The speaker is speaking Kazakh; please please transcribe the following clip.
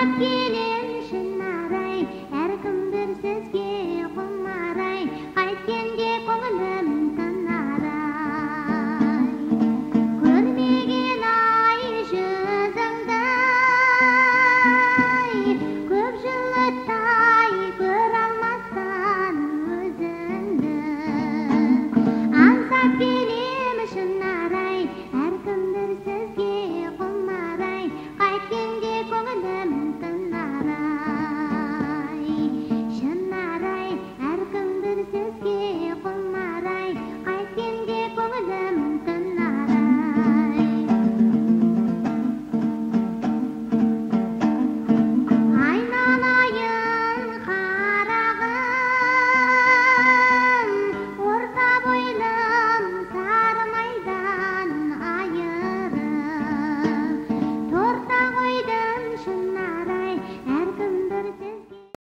келем шын марай әркім бір сөзге құмарай қайткенде көңілім тынарай көрмеген ай жүзіңді көп жылытай көре алмастан өзіңді аңсап келем шын марай әркім бір сөзге құмарай қайткенде көңілім